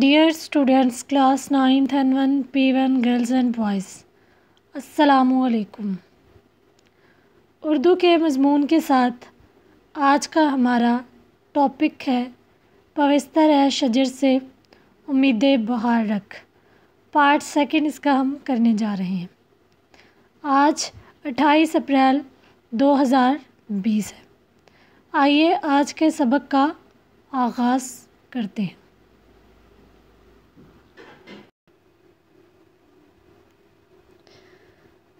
Dear students class ninth N one P one girls and boys السلام علیکم اردو کے مضمون کے ساتھ آج کا ہمارا ٹاپک ہے پوستر ہے شجر سے امید بہار رکھ پارٹ سیکنڈ اس کا ہم کرنے جا رہے ہیں آج اٹھائیس اپریل دو ہزار بیس ہے آئیے آج کے سبق کا آغاز کرتے ہیں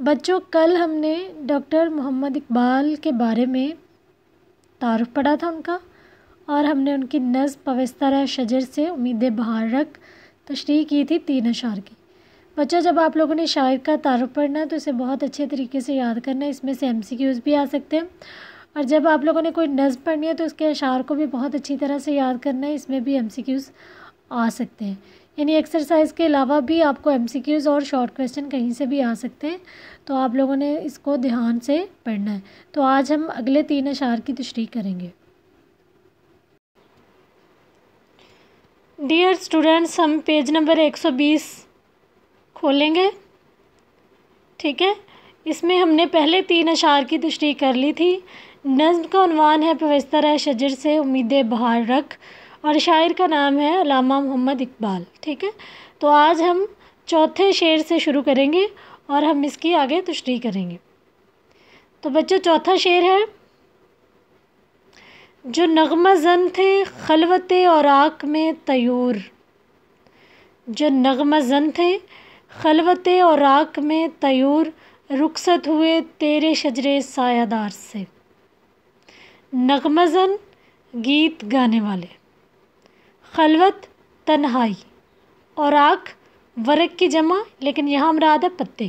بچوں، کل ہم نے ڈاکٹر محمد اقبال کے بارے میں تعارف پڑھا تھا ان کا، اور ہم نے ان کی نظم پوستر شجر سے امید بہار رکھ تشریح کی تھی تین اشعار کی۔ بچوں، جب آپ لوگوں نے شاعر کا تعارف پڑھنا ہے تو اسے بہت اچھے طریقے سے یاد کرنا ہے، اس میں سے ایم سی کیوز بھی آ سکتے ہیں۔ اور جب آپ لوگوں نے کوئی نظم پڑھنی ہے تو اس کے اشعار کو بھی بہت اچھی طرح سے یاد کرنا ہے، اس میں بھی ایم سی کیوز آ سکتے ہیں۔ یعنی ایکسرسائز کے علاوہ بھی آپ کو ایم سی کیوز اور شارٹ کویشچن کہیں سے بھی آ سکتے ہیں۔ تو آپ لوگوں نے اس کو دھیان سے پڑھنا ہے۔ تو آج ہم اگلے تین اشعار کی تشریح کریں گے۔ ڈیئر اسٹوڈینٹس ہم پیج نمبر ایک سو بیس کھولیں گے۔ ٹھیک ہے؟ اس میں ہم نے پہلے تین اشعار کی تشریح کر لی تھی۔ نظم کا عنوان ہے، پوستر ہے، شجر سے، امید بہار رکھ۔ اور شاعر کا نام ہے علامہ محمد اقبال، ٹھیک ہے؟ تو آج ہم چوتھے شعر سے شروع کریں گے اور ہم اس کی آگے تشریح کریں گے۔ تو بچوں، چوتھا شعر ہے، جو نغمہ زن تھے خلوت اور آک میں تیور جو نغمہ زن تھے خلوت اور آک میں تیور رخصت ہوئے تیرے شجر سایہ دار سے۔ نغمہ زن گیت گانے والے۔ خلوت تنہائی۔ اور آک ورق کی جمع، لیکن یہاں مراد ہے پتے۔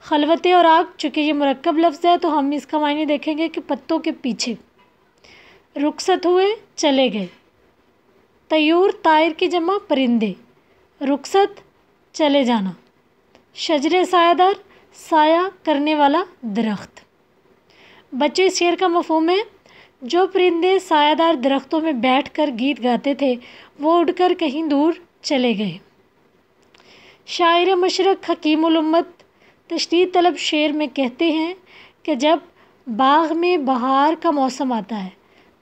خلوت اور آگ، چونکہ یہ مرکب لفظ ہے، تو ہم اس کا معنی دیکھیں گے کہ پتوں کے پیچھے۔ رخصت ہوئے، چلے گئے۔ تیور طائر کی جمع، پرندے۔ رخصت، چلے جانا۔ شجر سایہ دار سایہ کرنے والا درخت۔ بچے اس شعر کا مفہوم ہے جو پرندے سایہ دار درختوں میں بیٹھ کر گیت گاتے تھے، وہ اڑ کر کہیں دور چلے گئے۔ شاعر مشرق حکیم الامت تشریح طلب شعر میں کہتے ہیں کہ جب باغ میں بہار کا موسم آتا ہے،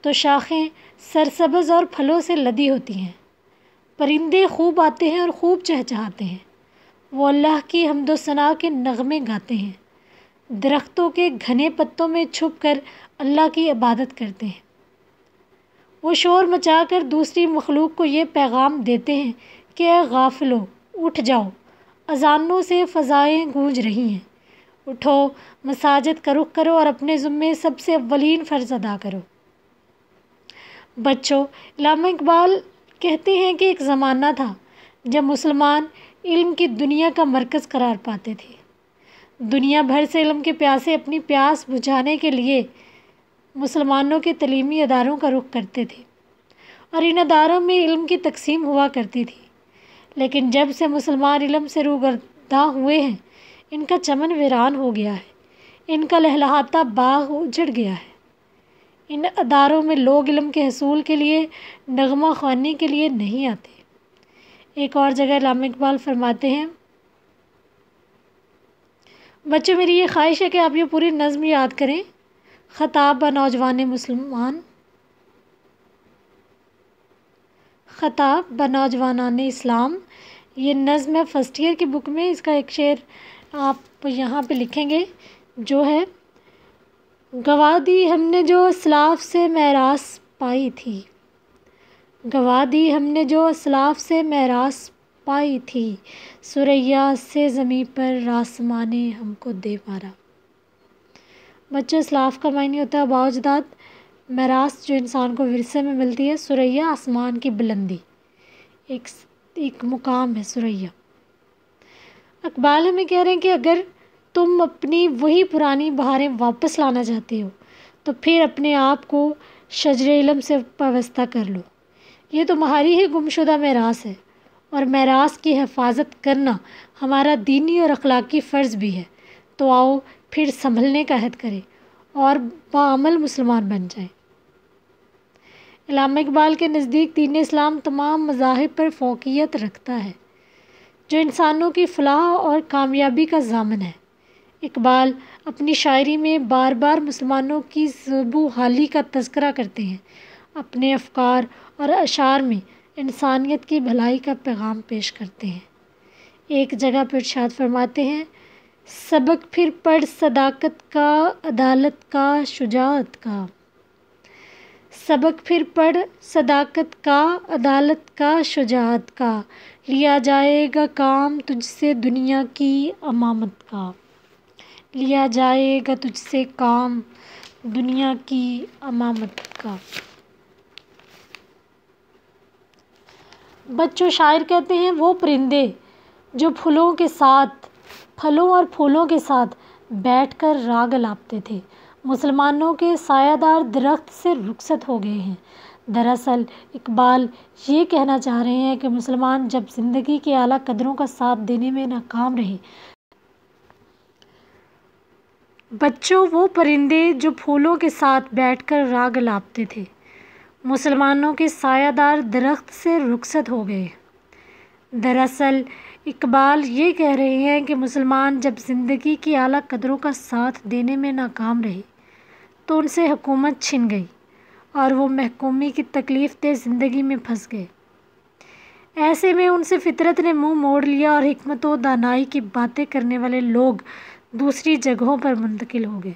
تو شاخیں سرسبز اور پھلوں سے لدی ہوتی ہیں۔ پرندے خوب آتے ہیں اور خوب چہچہاتے ہیں۔ وہ اللہ کی حمد و ثناء کے نغمے گاتے ہیں۔ درختوں کے گھنے پتوں میں چھپ کر اللہ کی عبادت کرتے ہیں۔ وہ شور مچا کر دوسری مخلوق کو یہ پیغام دیتے ہیں کہ اے غافلو اٹھ جاؤ، اذانوں سے فضائیں گونج رہی ہیں۔ اٹھو، مساجد کا رخ کرو اور اپنے ذمے سب سے اولین فرض ادا کرو۔ بچوں، علامہ اقبال کہتے ہیں کہ ایک زمانہ تھا جب مسلمان علم کی دنیا کا مرکز قرار پاتے تھے۔ دنیا بھر سے علم کے پیاسے اپنی پیاس بجھانے کے لیے مسلمانوں کے تعلیمی اداروں کا رخ کرتے تھے اور ان اداروں میں علم کی تقسیم ہوا کرتی تھی۔ لیکن جب سے مسلمان علم سے روگرداں ہوئے ہیں، ان کا چمن ویران ہو گیا ہے۔ ان کا لہلہاتا باغ اجڑ گیا ہے۔ ان اداروں میں لوگ علم کے حصول کے لیے، نغمہ خوانی کے لیے نہیں آتے۔ ایک اور جگہ علامہ اقبال فرماتے ہیں، بچوں میری یہ خواہش ہے کہ آپ یہ پوری نظم یاد کریں۔ خطاب با نوجوان مسلمان۔ خطاب ب نوجوانان اسلام۔ یہ نظم ہے فسٹ ایئر کی بک میں اس کا ایک شعر آپ یہاں پہ لکھیں گے، جو ہے، گوا دی ہم نے جو اسلاف سے میراث پائی تھی۔ گوا دی ہم نے جو اسلاف سے میراث پائی تھی۔ سریا سے زمیں پر راسمانے ہم کو دے مارا بچوں اسلاف کا معنی ہوتا ہے باوجداد میراث جو انسان کو ورثے میں ملتی ہے، سریا آسمان کی بلندی۔ ایک ایک مقام ہے سریا۔ اقبال ہمیں کہہ رہے ہیں کہ اگر تم اپنی وہی پرانی بہاریں واپس لانا چاہتے ہو، تو پھر اپنے آپ کو شجر علم سے وابستہ کر لو۔ یہ تمہاری ہی گمشدہ میراث ہے اور میراث کی حفاظت کرنا ہمارا دینی اور اخلاقی فرض بھی ہے۔ تو آؤ پھر سنبھلنے کا عہد کریں اور بعمل مسلمان بن جائیں علامہ اقبال کے نزدیک دین اسلام تمام مذاہب پر فوقیت رکھتا ہے، جو انسانوں کی فلاح اور کامیابی کا ضامن ہے۔ اقبال اپنی شاعری میں بار بار مسلمانوں کی زبو حالی کا تذکرہ کرتے ہیں۔ اپنے افکار اور اشعار میں انسانیت کی بھلائی کا پیغام پیش کرتے ہیں۔ ایک جگہ پر ارشاد فرماتے ہیں سبق پھر پڑھ صداقت کا، عدالت کا، شجاعت کا۔ سبق پھر پڑھ صداقت کا، عدالت کا، شجاعت کا۔ لیا جائے گا کام تجھ سے دنیا کی امامت کا۔ لیا جائے گا تجھ سے کام دنیا کی امامت کا۔ بچوں، شاعر کہتے ہیں، وہ پرندے جو پھولوں کے ساتھ پھلوں اور پھولوں کے ساتھ بیٹھ کر راگ لاپتے تھے۔ مسلمانوں کے سایہ دار درخت سے رخصت ہو گئے ہیں۔ دراصل، اقبال یہ کہنا چاہ رہے ہیں کہ مسلمان جب زندگی کے اعلیٰ قدروں کا ساتھ دینے میں ناکام رہے۔ بچوں، وہ پرندے جو پھولوں کے ساتھ بیٹھ کر راگ لاپتے تھے۔ مسلمانوں کے سایہ دار درخت سے رخصت ہو گئے۔ دراصل اقبال یہ کہہ رہے ہیں کہ مسلمان جب زندگی کی اعلیٰ قدروں کا ساتھ دینے میں ناکام رہے تو ان سے حکومت چھن گئی اور وہ محکومی کی تکلیف دہ زندگی میں پھنس گئے۔ ایسے میں ان سے فطرت نے منہ موڑ لیا اور حکمت و دانائی کی باتیں کرنے والے لوگ دوسری جگہوں پر منتقل ہو گئے۔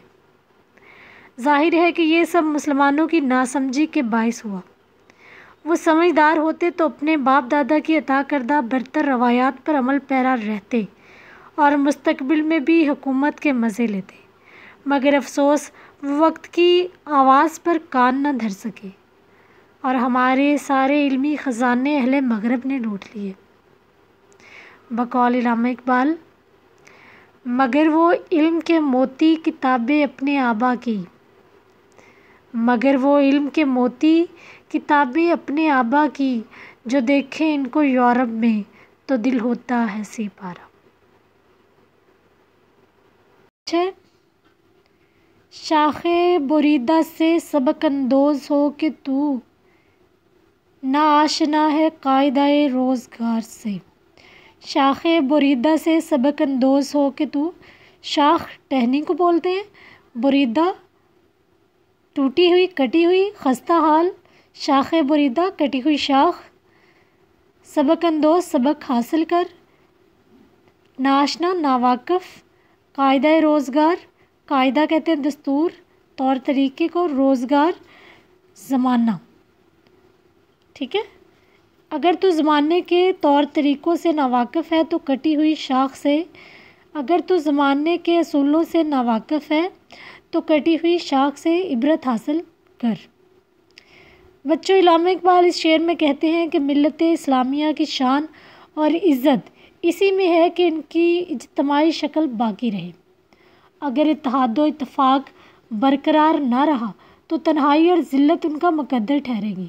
ظاہر ہے کہ یہ سب مسلمانوں کی ناسمجھی کے باعث ہوا۔ وہ سمجھدار ہوتے تو اپنے باپ دادا کی عطا کردہ برتر روایات پر عمل پیرا رہتے اور مستقبل میں بھی حکومت کے مزے لیتے۔ مگر افسوس وقت کی آواز پر کان نہ دھر سکے اور ہمارے سارے علمی خزانے اہل مغرب نے لوٹ لیے۔ بقول علامہ اقبال، مگر وہ علم کے موتی کتابیں اپنے آبا کی، مگر وہ علم کے موتی کتابیں اپنے آبا کی جو دیکھیں ان کو یورپ میں تو دل ہوتا ہے سی پارا اچھا، شاخ بریدہ سے سبق اندوز ہو کہ تو نا آشنا ہے قاعدہ روزگار سے۔ شاخ بریدہ سے سبق اندوز ہو کہ تو شاخ ٹہنی کو بولتے ہیں۔ بریدہ ٹوٹی ہوئی، کٹی ہوئی، خستہ حال شاخ بریدہ، کٹی ہوئی شاخ۔ سبق اندوز، سبق حاصل کر۔ ناشنا، ناواقف۔ قاعدہ روزگار۔ قاعدہ کہتے ہیں دستور۔ طور طریقے کو روزگار زمانہ۔ ٹھیک ہے؟ اگر تو زمانے کے طور طریقوں سے ناواقف ہے تو کٹی ہوئی شاخ سے۔ اگر تو زمانے کے اصولوں سے ناواقف ہے تو کٹی ہوئی شاخ سے عبرت حاصل کر۔ بچوں علامہ اقبال اس شعر میں کہتے ہیں کہ ملت اسلامیہ کی شان اور عزت اسی میں ہے کہ ان کی اجتماعی شکل باقی رہے اگر اتحاد و اتفاق برقرار نہ رہا تو تنہائی اور ذلت ان کا مقدر ٹھہرے گی۔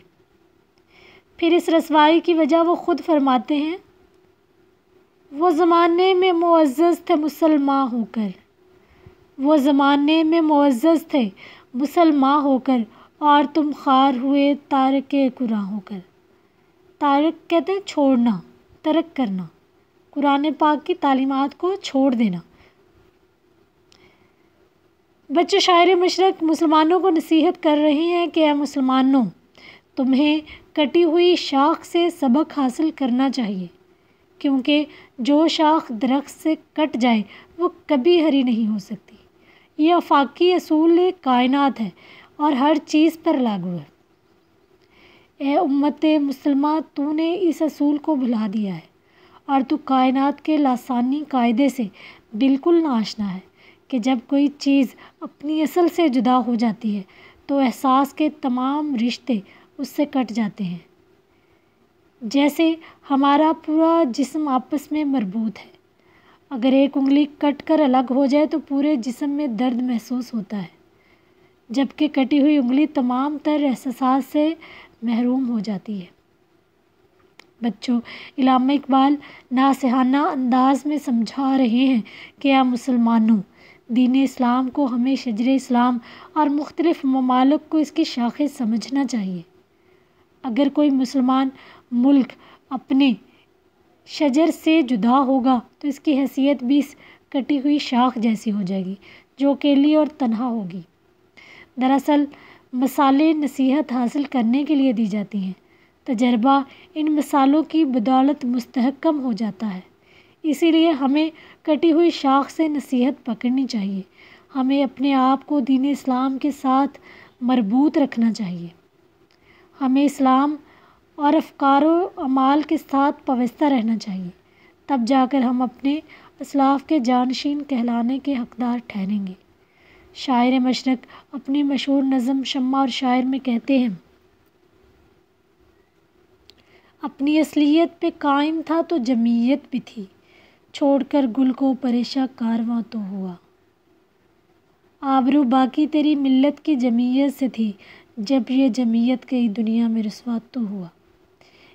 پھر اس رسوائی کی وجہ وہ خود فرماتے ہیں، وہ زمانے میں معزز تھے مسلمان ہو کر۔ وہ زمانے میں معزز تھے مسلمان ہو کر۔ اور تم خار ہوئے تارک قرآن ہو کر تارک کہتے ہیں چھوڑنا، ترک کرنا۔ قرآن پاک کی تعلیمات کو چھوڑ دینا۔ بچے شاعر مشرق مسلمانوں کو نصیحت کر رہے ہیں کہ اے مسلمانوں، تمہیں کٹی ہوئی شاخ سے سبق حاصل کرنا چاہیے، کیونکہ جو شاخ درخت سے کٹ جائے وہ کبھی ہری نہیں ہو سکتی۔ یہ افاقی اصول کائنات ہے اور ہر چیز پر لاگو ہے۔ اے امت مسلمہ تو نے اس اصول کو بھلا دیا ہے اور تو کائنات کے لاسانی قاعدے سے بالکل ناشنا ہے کہ جب کوئی چیز اپنی اصل سے جدا ہو جاتی ہے، تو احساس کے تمام رشتے اس سے کٹ جاتے ہیں۔ جیسے ہمارا پورا جسم آپس میں مربوط ہے۔ اگر ایک انگلی کٹ کر الگ ہو جائے، تو پورے جسم میں درد محسوس ہوتا ہے۔ جبکہ کٹی ہوئی انگلی تمام تر احساسات سے محروم ہو جاتی ہے۔ بچوں، علامہ اقبال ناسہانہ انداز میں سمجھا رہے ہیں کہ آپ مسلمانوں، دین اسلام کو ہمیں شجر اسلام اور مختلف ممالک کو اس کی شاخیں سمجھنا چاہیے۔ اگر کوئی مسلمان ملک اپنے شجر سے جدا ہوگا تو اس کی حیثیت بھی اس کٹی ہوئی شاخ جیسی ہو جائے گی، جو اکیلی اور تنہا ہوگی۔ دراصل مثالیں نصیحت حاصل کرنے کے لیے دی جاتی ہیں۔ تجربہ ان مثالوں کی بدولت مستحکم ہو جاتا ہے۔ اسی لیے ہمیں کٹی ہوئی شاخ سے نصیحت پکڑنی چاہیے۔ ہمیں اپنے آپ کو دین اسلام کے ساتھ مربوط رکھنا چاہیے۔ ہمیں اسلام اور افکار و اعمال کے ساتھ پوستہ رہنا چاہیے۔ تب جا کر ہم اپنے اسلاف کے جانشین کہلانے کے حقدار ٹھہریں گے۔ شاعر مشرق اپنی مشہور نظم شمع اور شاعر میں کہتے ہیں، اپنی اصلیت پہ قائم تھا تو جمیت بھی تھی، چھوڑ کر گل کو پریشاں کارواں تو ہوا۔ آبرو باقی تیری ملت کی جمیت سے تھی، جب یہ جمیت گئی دنیا میں رسوا تو ہوا۔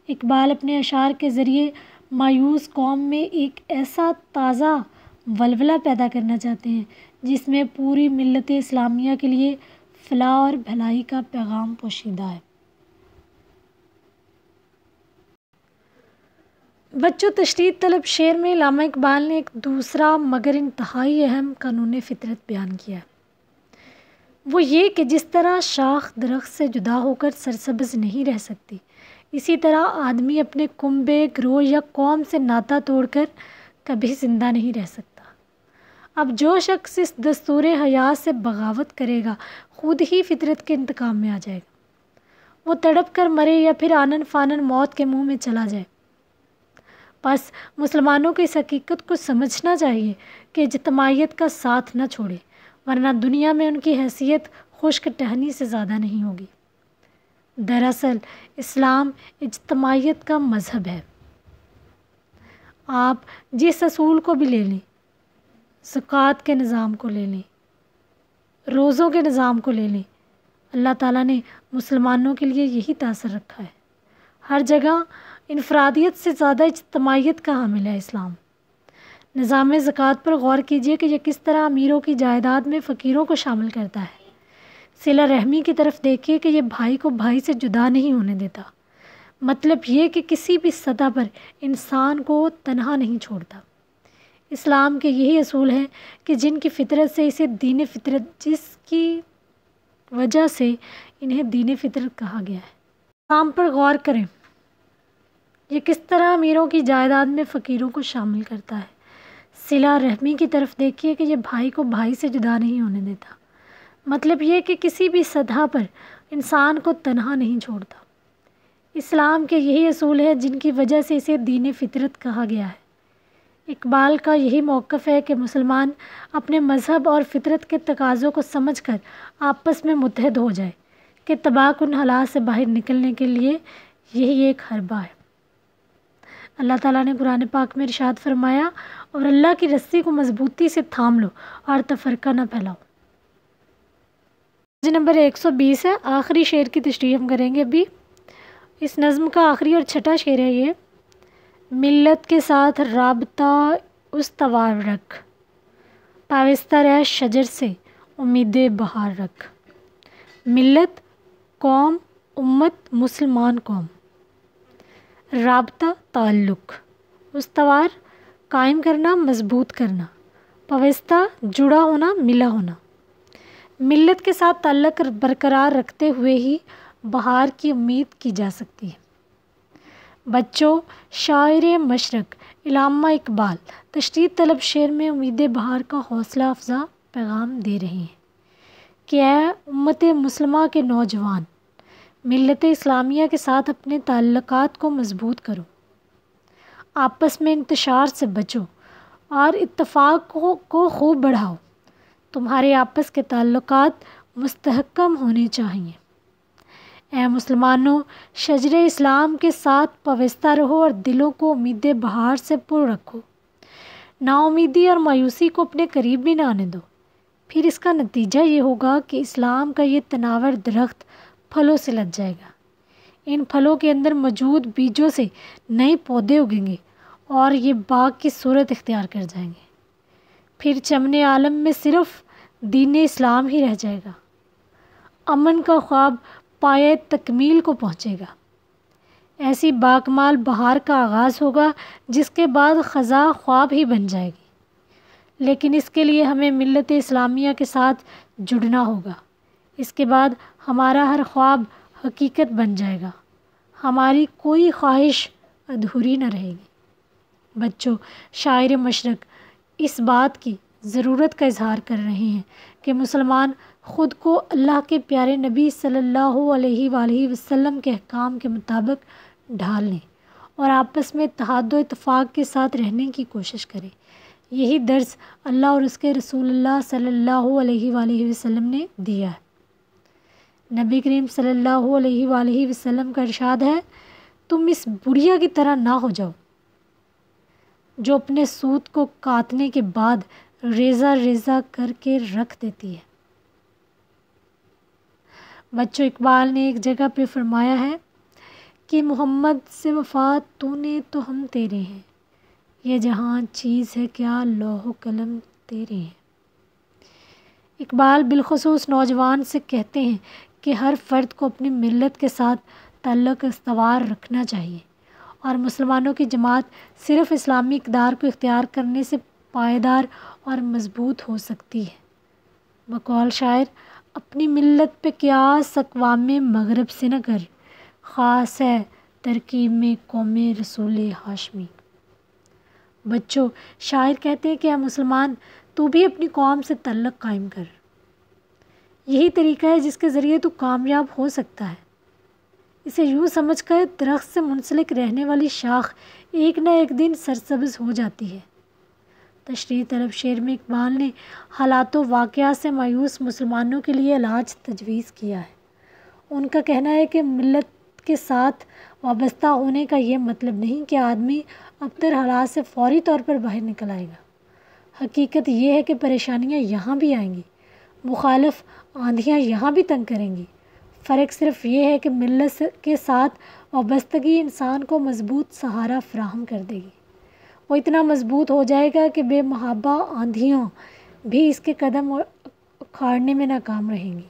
اقبال اپنے اشعار کے ذریعے مایوس قوم میں ایک ایسا تازہ ولولہ پیدا کرنا چاہتے ہیں جس میں پوری ملت اسلامیہ کے لیے فلاح اور بھلائی کا پیغام پوشیدہ ہے۔ بچوں تشدید طلب شعر میں علامہ اقبال نے ایک دوسرا مگر انتہائی اہم قانون فطرت بیان کیا ہے۔ وہ یہ کہ جس طرح شاخ درخت سے جدا ہو کر سرسبز نہیں رہ سکتی، اسی طرح آدمی اپنے کنبے، گروہ یا قوم سے ناتا توڑ کر کبھی زندہ نہیں رہ سکتا۔ اب جو شخص اس دستور حیات سے بغاوت کرے گا، خود ہی فطرت کے انتقام میں آ جائے گا۔ وہ تڑپ کر مرے یا پھر آنن فانن موت کے منہ میں چلا جائے۔ بس مسلمانوں کو اس حقیقت کو سمجھنا چاہیے کہ اجتماعیت کا ساتھ نہ چھوڑے، ورنہ دنیا میں ان کی حیثیت خشک ٹہنی سے زیادہ نہیں ہوگی۔ دراصل، اسلام اجتماعیت کا مذہب ہے۔ آپ جس اصول کو بھی لے لیں زکوٰۃ کے نظام کو لے لیں، روزوں کے نظام کو لے لیں۔ اللہ تعالیٰ نے مسلمانوں کے لیے یہی تاثر رکھا ہے۔ ہر جگہ انفرادیت سے زیادہ اجتماعیت کا حامل ہے اسلام۔ نظام زکوٰۃ پر غور کیجیے کہ یہ کس طرح امیروں کی جائیداد میں فقیروں کو شامل کرتا ہے۔ صلہ رحمی کی طرف دیکھیے کہ یہ بھائی کو بھائی سے جدا نہیں ہونے دیتا۔ مطلب یہ کہ کسی بھی سطح پر انسان کو تنہا نہیں چھوڑتا۔ اسلام کے یہی اصول ہیں کہ جن کی فطرت سے اسے دین فطرت، جس کی وجہ سے انہیں دین فطرت کہا گیا ہے۔ اسلام پر غور کریں۔ یہ کس طرح امیروں کی جائیداد میں فقیروں کو شامل کرتا ہے؟ صلہ رحمی کی طرف دیکھیے کہ یہ بھائی کو بھائی سے جدا نہیں ہونے دیتا۔ مطلب یہ کہ کسی بھی سطح پر انسان کو تنہا نہیں چھوڑتا۔ اسلام کے یہی اصول ہیں جن کی وجہ سے اسے دین فطرت کہا گیا ہے۔ اقبال کا یہی موقف ہے کہ مسلمان اپنے مذہب اور فطرت کے تقاضوں کو سمجھ کر آپس میں متحد ہو جائے، کہ تباہ کن حالات سے باہر نکلنے کے لیے یہی ایک حربہ ہے۔ اللہ تعالیٰ نے قرآن پاک میں ارشاد فرمایا، اور اللہ کی رسی کو مضبوطی سے تھام لو اور تفرقہ نہ پھیلاؤ۔ جی نمبر ایک سو بیس ہے، آخری شعر کی تشریح ہم کریں گے ابھی۔ اس نظم کا آخری اور چھٹا شعر ہے یہ۔ ملت کے ساتھ رابطہ استوار رکھ۔ پاوستہ رہ شجر سے امید بہار رکھ۔ ملت قوم، امت، مسلمان قوم۔ رابطہ تعلق۔ استوار قائم کرنا، مضبوط کرنا۔ پوستہ جڑا ہونا، ملا ہونا۔ ملت کے ساتھ تعلق برقرار رکھتے ہوئے ہی بہار کی امید کی جا سکتی ہے۔ بچوں، شاعر مشرق، علامہ اقبال، تشدید طلب شعر میں امید بہار کا حوصلہ افزا پیغام دے رہے ہیں۔ کہ اے امت مسلمہ کے نوجوان، ملت اسلامیہ کے ساتھ اپنے تعلقات کو مضبوط کرو۔ آپس میں انتشار سے بچو اور اتفاق کو کو خوب بڑھاؤ۔ تمہارے آپس کے تعلقات مستحکم ہونے چاہئیں۔ اے مسلمانوں، شجر اسلام کے ساتھ پوستہ رہو اور دلوں کو امید بہار سے پر رکھو۔ نا امیدی اور مایوسی کو اپنے قریب بھی نہ آنے دو۔ پھر اس کا نتیجہ یہ ہوگا کہ اسلام کا یہ تناور درخت پھلوں سے لگ جائے گا۔ ان پھلوں کے اندر موجود بیجوں سے نئے پودے اگیں گے اور یہ باغ کی صورت اختیار کر جائیں گے۔ پھر چمن عالم میں صرف دین اسلام ہی رہ جائے گا۔ امن کا خواب پائے تکمیل کو پہنچے گا۔ ایسی باکمال بہار کا آغاز ہوگا جس کے بعد خزاں خواب ہی بن جائے گی۔ لیکن اس کے لیے ہمیں ملت اسلامیہ کے ساتھ جڑنا ہوگا۔ اس کے بعد ہمارا ہر خواب حقیقت بن جائے گا۔ ہماری کوئی خواہش ادھوری نہ رہے گی۔ بچوں، شاعر مشرق، اس بات کی ضرورت کا اظہار کر رہے ہیں کہ مسلمان خود کو اللہ کے پیارے نبی صلی اللہ علیہ وآلہ وسلم کے احکام کے مطابق ڈھال لیں اور آپس میں اتحاد و اتفاق کے ساتھ رہنے کی کوشش کریں۔ یہی درس اللہ اور اس کے رسول اللہ صلی اللہ علیہ وآلہ وسلم نے دیا ہے۔ نبی کریم صلی اللہ علیہ وآلہ وسلم کا ارشاد ہے، تم اس بڑھیا کی طرح نہ ہو جاؤ۔ جو اپنے سوت کو کاٹنے کے بعد ریزہ ریزہ کر کے رکھ دیتی ہے۔ بچوں، اقبال نے ایک جگہ پہ فرمایا ہے کہ محمد سے وفات تو نے تو ہم تیرے ہیں، یہ جہاں چیز ہے کیا لوح و قلم تیرے ہیں۔ اقبال بالخصوص نوجوان سے کہتے ہیں کہ ہر فرد کو اپنی ملت کے ساتھ تعلق استوار رکھنا چاہیے اور مسلمانوں کی جماعت صرف اسلامی اقدار کو اختیار کرنے سے پائیدار اور مضبوط ہو سکتی ہے۔ بقول شاعر، اپنی ملت پہ قیاس اقوام مغرب سے نہ کر، خاص ہے ترکیب میں قوم رسول ہاشمی۔ بچوں، شاعر کہتے ہیں کہ اے مسلمان، تو بھی اپنی قوم سے تعلق قائم کر۔ یہی طریقہ ہے جس کے ذریعے تو کامیاب ہو سکتا ہے۔ اسے یوں سمجھ کر درخت سے منسلک رہنے والی شاخ ایک نہ ایک دن سرسبز ہو جاتی ہے۔ تشریح طلب شعر میں اقبال نے حالات و واقعات سے مایوس مسلمانوں کے لیے علاج تجویز کیا ہے۔ ان کا کہنا ہے کہ ملت کے ساتھ وابستہ ہونے کا یہ مطلب نہیں کہ آدمی ابتر حالات سے فوری طور پر باہر نکل آئے گا۔ حقیقت یہ ہے کہ پریشانیاں یہاں بھی آئیں گی۔ مخالف آندھیاں یہاں بھی تنگ کریں گی۔ فرق صرف یہ ہے کہ ملت کے ساتھ وابستگی انسان کو مضبوط سہارا فراہم کر دے گی۔ وہ اتنا مضبوط ہو جائے گا کہ بے محابہ آندھیوں بھی اس کے قدم اکھاڑنے میں ناکام رہیں گی۔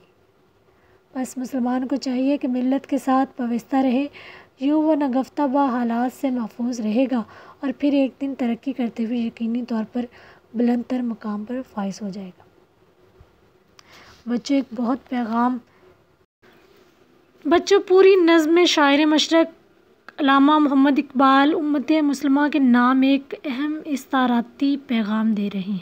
بس مسلمان کو چاہیے کہ ملت کے ساتھ پوستہ رہے، یوں وہ نگفتہ با حالات سے محفوظ رہے گا اور پھر ایک دن ترقی کرتے ہوئے یقینی طور پر بلند تر مقام پر فائز ہو جائے گا۔ بچوں، ایک بہت پیغام، بچوں، پوری نظم شاعر مشرق علامہ محمد اقبال امت مسلمہ کے نام ایک اہم استعاراتی پیغام دے رہے ہیں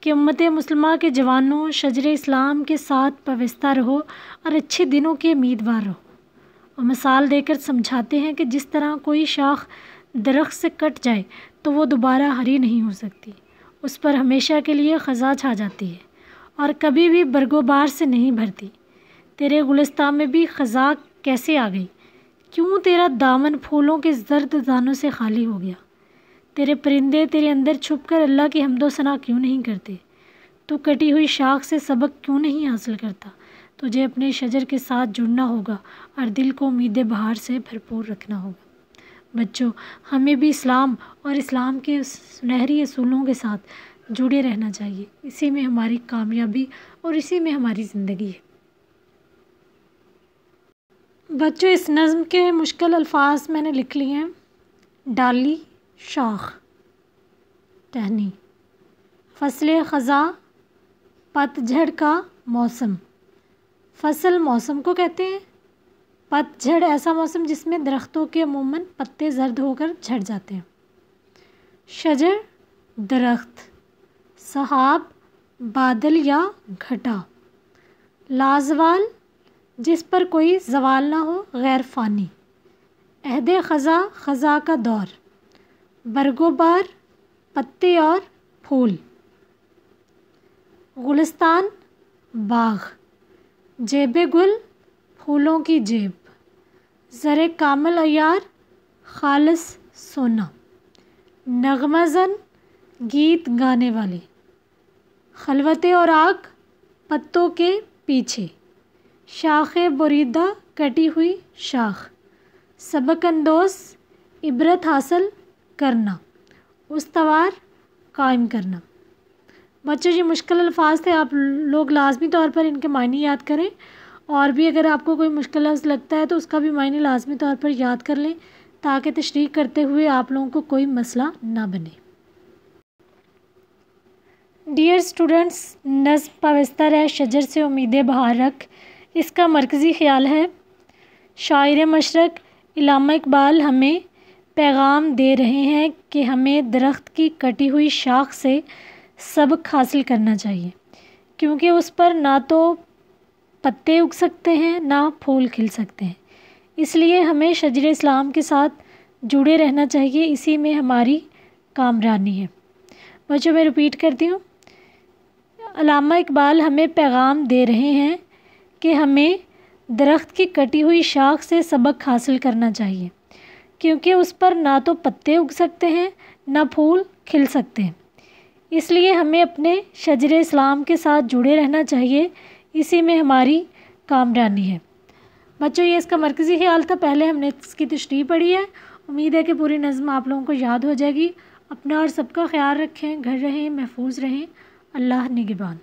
کہ امت مسلمہ کے جوانوں شجر اسلام کے ساتھ پوستہ رہو اور اچھے دنوں کے امیدوار رہو۔ اور مثال دے کر سمجھاتے ہیں کہ جس طرح کوئی شاخ درخت سے کٹ جائے تو وہ دوبارہ ہری نہیں ہو سکتی۔ اس پر ہمیشہ کے لیے خزاں چھا جاتی ہے اور کبھی بھی برگ و بار سے نہیں بھرتی۔ تیرے گلستان میں بھی خزاں کیسے آ گئی؟ کیوں تیرا دامن پھولوں کے زرد دانوں سے خالی ہو گیا؟ تیرے پرندے تیرے اندر چھپ کر اللہ کی حمد و ثناء کیوں نہیں کرتے؟ تو کٹی ہوئی شاخ سے سبق کیوں نہیں حاصل کرتا؟ تجھے اپنے شجر کے ساتھ جڑنا ہوگا اور دل کو امید بہار سے بھرپور رکھنا ہوگا۔ بچوں، ہمیں بھی اسلام اور اسلام کے سنہری اصولوں کے ساتھ جڑے رہنا چاہیے۔ اسی میں ہماری کامیابی اور اسی میں ہماری زندگی ہے۔ بچوں، اس نظم کے مشکل الفاظ میں نے لکھ لیے ہیں۔ ڈالی، شاخ، ٹہنی۔ فصل خزاں، پت جھڑ کا موسم۔ فصل موسم کو کہتے ہیں۔ پت جھڑ ایسا موسم جس میں درختوں کے عموماً پتے زرد ہو کر جھڑ جاتے ہیں۔ شجر، درخت۔ صحاب بادل یا گھٹا۔ لازوال جس پر کوئی زوال نہ ہو، غیر فانی۔ عہد خزاں خزاں کا دور۔ برگو بار، پتے اور پھول۔ گلستان، باغ۔ جیب گل، پھولوں کی جیب۔ زر کامل عیار، خالص سونا۔ نغمہ زن، گیت گانے والے۔ خلوت اور آگ، پتوں کے پیچھے۔ شاخ بریدہ کٹی ہوئی شاخ۔ سبق اندوز، عبرت حاصل کرنا، استوار قائم کرنا۔ بچوں، یہ مشکل الفاظ تھے، آپ لوگ لازمی طور پر ان کے معنی یاد کریں۔ اور بھی اگر آپ کو کوئی مشکل لفظ لگتا ہے، تو اس کا بھی معنی لازمی طور پر یاد کر لیں، تاکہ تشریح کرتے ہوئے آپ لوگوں کو کوئی مسئلہ نہ بنے۔ ڈیئر اسٹوڈنٹس نظم پاوستہ رہ، شجر سے امیدیں بہار رکھ۔ اس کا مرکزی خیال ہے۔ شاعر مشرق علامہ اقبال ہمیں پیغام دے رہے ہیں کہ ہمیں درخت کی کٹی ہوئی شاخ سے سبق حاصل کرنا چاہیے، کیونکہ اس پر نہ تو پتے اگ سکتے ہیں، نہ پھول کھل سکتے ہیں۔ اس لیے ہمیں شجر اسلام کے ساتھ جڑے رہنا چاہیے، اسی میں ہماری کامرانی ہے۔ بچوں، میں رپیٹ کرتی ہوں۔ علامہ اقبال ہمیں پیغام دے رہے ہیں کہ ہمیں درخت کی کٹی ہوئی شاخ سے سبق حاصل کرنا چاہیے، کیونکہ اس پر نہ تو پتے اگ سکتے ہیں، نہ پھول کھل سکتے ہیں۔ اس لیے ہمیں اپنے شجر اسلام کے ساتھ جڑے رہنا چاہیے، اسی میں ہماری کامرانی ہے۔ بچوں، یہ اس کا مرکزی خیال تھا، پہلے ہم نے اس کی تشریح پڑھی ہے۔ امید ہے کہ پوری نظم آپ لوگوں کو یاد ہو جائے گی۔ اپنا اور سب کا خیال رکھیں، گھر رہیں، محفوظ رہیں۔ اللہ نگبان